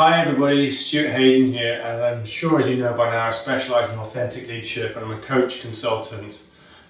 Hi everybody, Stuart Haden here, and I'm sure as you know by now I specialise in authentic leadership and I'm a coach, consultant,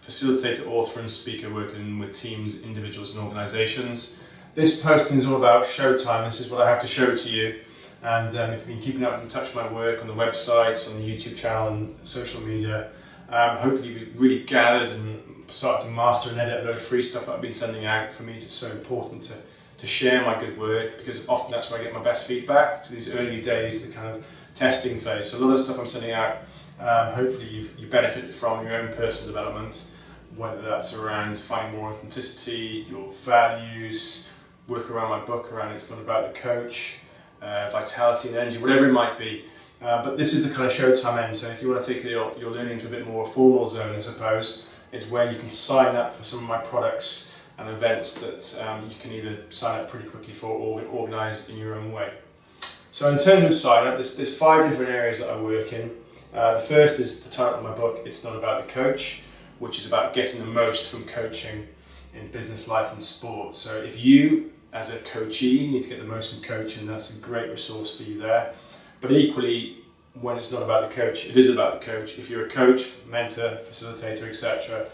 facilitator, author and speaker working with teams, individuals and organisations. This posting is all about showtime, this is what I have to show to you and um, if you've been keeping up in touch with my work on the website, on the YouTube channel and social media, um, hopefully you've really gathered and started to master and edit a lot of free stuff that I've been sending out. For me it's so important to to share my good work because often that's where I get my best feedback to these early days, the kind of testing phase. So a lot of the stuff I'm sending out, um, hopefully you've, you benefited from your own personal development, whether that's around finding more authenticity, your values, work around my book around it's not about the coach, uh, vitality and energy, whatever it might be. Uh, but this is the kind of showtime end, so if you want to take your, your learning to a bit more formal zone, I suppose, is where you can sign up for some of my products and events that um, you can either sign up pretty quickly for or organise in your own way. So in terms of sign up, there's, there's five different areas that I work in. Uh, the first is the title of my book, It's Not About the Coach, which is about getting the most from coaching in business, life and sport. So if you, as a coachee, need to get the most from coaching, that's a great resource for you there. But equally, when it's not about the coach, it is about the coach. If you're a coach, mentor, facilitator, etc.,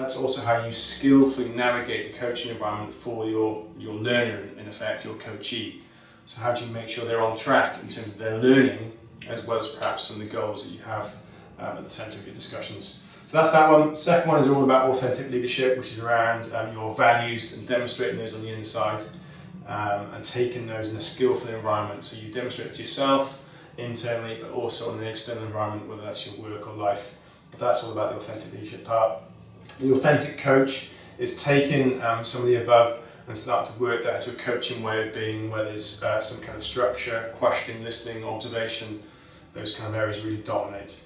that's also how you skillfully navigate the coaching environment for your, your learner, in effect, your coachee. So how do you make sure they're on track in terms of their learning, as well as perhaps some of the goals that you have um, at the centre of your discussions. So that's that one. Second one is all about authentic leadership, which is around um, your values and demonstrating those on the inside um, and taking those in a skillful environment. So you demonstrate it to yourself internally, but also in the external environment, whether that's your work or life. But that's all about the authentic leadership part. The authentic coach is taking um, some of the above and start to work that into a coaching way of being where there's uh, some kind of structure, questioning, listening, observation, those kind of areas really dominate.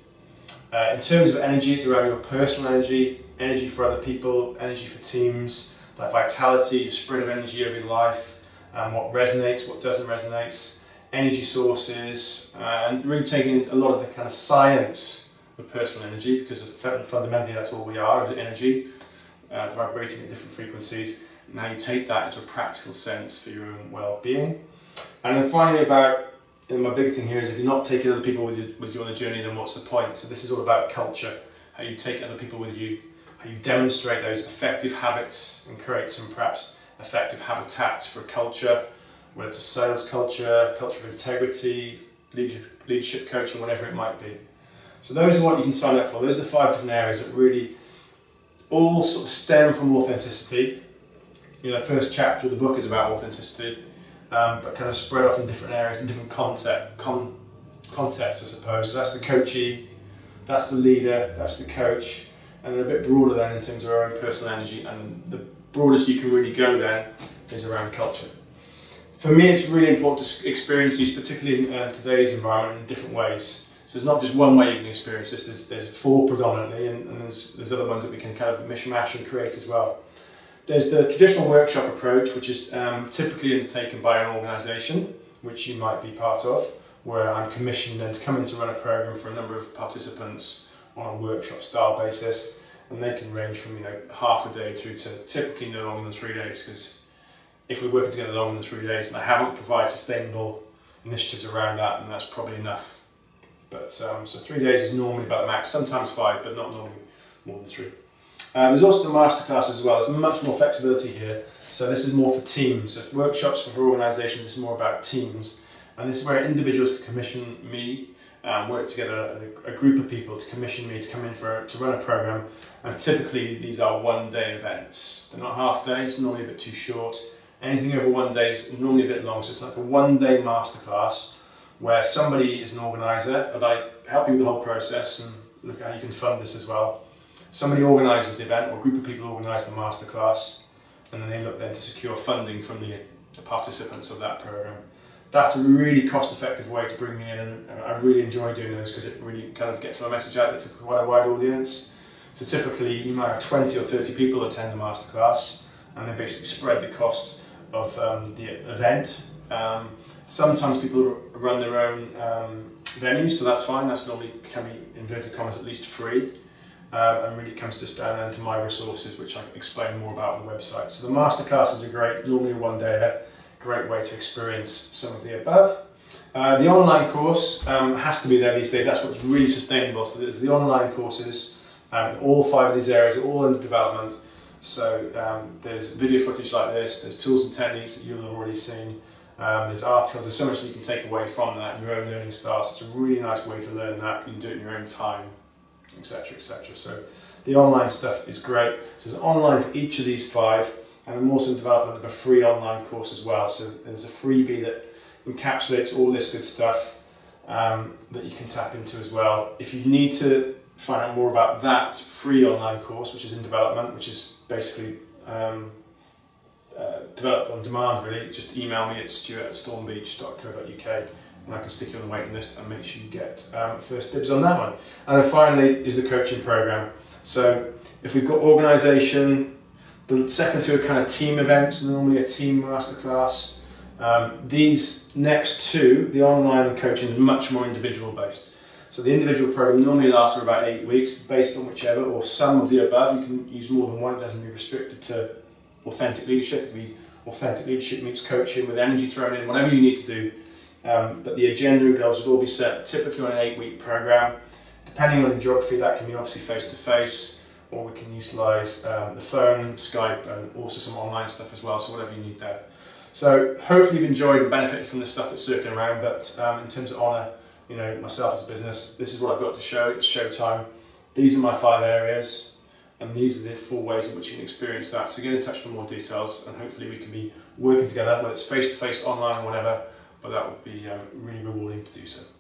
Uh, in terms of energy, it's around your personal energy, energy for other people, energy for teams, that vitality, your spread of energy over your life, um, what resonates, what doesn't resonate, energy sources, uh, and really taking a lot of the kind of science of personal energy because fundamentally that's all we are is energy uh, vibrating at different frequencies. Now you take that into a practical sense for your own well-being. And then finally about, and my big thing here is if you're not taking other people with you, with you on the journey then what's the point? So this is all about culture, how you take other people with you, how you demonstrate those effective habits and create some perhaps effective habitats for a culture, whether it's a sales culture, culture of integrity, leadership coaching, whatever it might be. So those are what you can sign up for. Those are five different areas that really all sort of stem from authenticity. You know, the first chapter of the book is about authenticity, um, but kind of spread off in different areas and different concept, con, contexts, I suppose. So that's the coachee, that's the leader, that's the coach, and then a bit broader then in terms of our own personal energy. And the broadest you can really go then is around culture. For me, it's really important to experience these, particularly in uh, today's environment, in different ways. So there's not just one way you can experience this, there's, there's four predominantly, and, and there's, there's other ones that we can kind of mishmash and create as well. There's the traditional workshop approach, which is um, typically undertaken by an organisation, which you might be part of, where I'm commissioned and to come in to run a programme for a number of participants on a workshop style basis, and they can range from you know half a day through to typically no longer than three days, because if we're working together longer than three days and I haven't provided sustainable initiatives around that, then that's probably enough but um, so three days is normally about max, sometimes five, but not normally more than three. Um, there's also the masterclass as well. There's much more flexibility here. So this is more for teams. So workshops for organisations is more about teams, and this is where individuals can commission me, um, work together, a, a, group of people to commission me to come in for to run a program. And typically these are one-day events. They're not half days. Normally a bit too short. Anything over one day is normally a bit long. So it's like a one-day masterclass where somebody is an organizer, and I help you with the whole process and look at how you can fund this as well. Somebody organises the event, or a group of people organise the masterclass, and then they look then to secure funding from the, the participants of that program. That's a really cost-effective way to bring me in, and uh, I really enjoy doing those because it really kind of gets my message out to quite a wide audience. So typically, you might have 20 or 30 people attend the masterclass, and they basically spread the cost of um, the event um, sometimes people run their own um, venues, so that's fine. That's normally can be inverted commas at least free. Uh, and really comes just down to my resources, which I explain more about on the website. So the masterclasses are great, normally one day, a great way to experience some of the above. Uh, the online course um, has to be there these days. That's what's really sustainable. So there's the online courses. Um, all five of these areas are all under development. So um, there's video footage like this. There's tools and techniques that you'll have already seen. Um, there's articles. There's so much that you can take away from that in your own learning styles. It's a really nice way to learn that. You can do it in your own time, etc., etc. So the online stuff is great. So there's online for each of these five, and I'm also in development of a free online course as well. So there's a freebie that encapsulates all this good stuff um, that you can tap into as well. If you need to find out more about that free online course, which is in development, which is basically um, uh, developed on demand really, just email me at stuart at stormbeach.co.uk and I can stick you on the waiting list and make sure you get um, first dibs on that one. And then finally is the coaching program. So if we've got organisation, the second two are kind of team events, normally a team masterclass. Um, these next two, the online coaching is much more individual based. So the individual program normally lasts for about eight weeks, based on whichever or some of the above. You can use more than one. It doesn't be restricted to authentic leadership. Can authentic leadership meets coaching with energy thrown in, whatever you need to do. Um, but the agenda and goals would all be set typically on an eight-week program. Depending on the geography, that can be obviously face-to-face, or we can utilise um, the phone, Skype, and also some online stuff as well. So whatever you need there. So hopefully you've enjoyed and benefited from the stuff that's circling around. But um, in terms of honour, you know, myself as a business, this is what I've got to show. It's showtime. These are my five areas, and these are the four ways in which you can experience that. So get in touch for more details, and hopefully we can be working together, whether it's face to face, online, or whatever. But that would be um, really rewarding to do so.